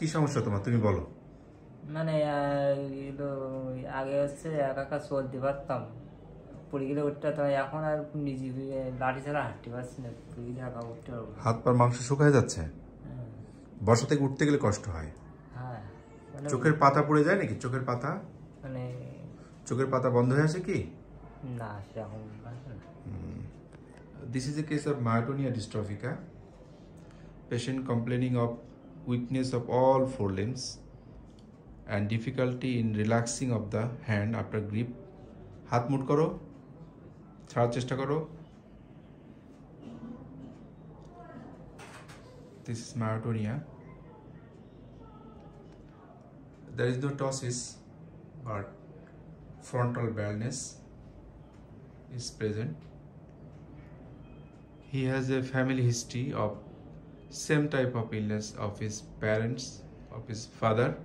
কি সমস্যা তোমার? তুমি বলো। মানে আগে হচ্ছে একা একা চলতে পারতাম। পড়ে গেলে উঠতে পারতাম এখন আর নিজে লাঠি ছাড়া হাঁটতে পারছি না পড়ে গেলে একা উঠতে পারব। হাত পার মাংস শুকায় যাচ্ছে? হ্যাঁ, বসা থেকে উঠতে গেলে কষ্ট হয়। হ্যাঁ। মানে চোখের পাতা পড়ে যায় নাকি? চোখের পাতা? মানে চোখের পাতা বন্ধ হয়ে আসে কি? না সেরকম। This is a case of myotonia dystrophica. Patient complaining of weakness of all four limbs and difficulty in relaxing of the hand after grip. হাত মুট করো ছাড়ার চেষ্টা করো This is myotonia. There is no ptosis, but frontal baldness is present he has a family history of same type of illness of his parents of his father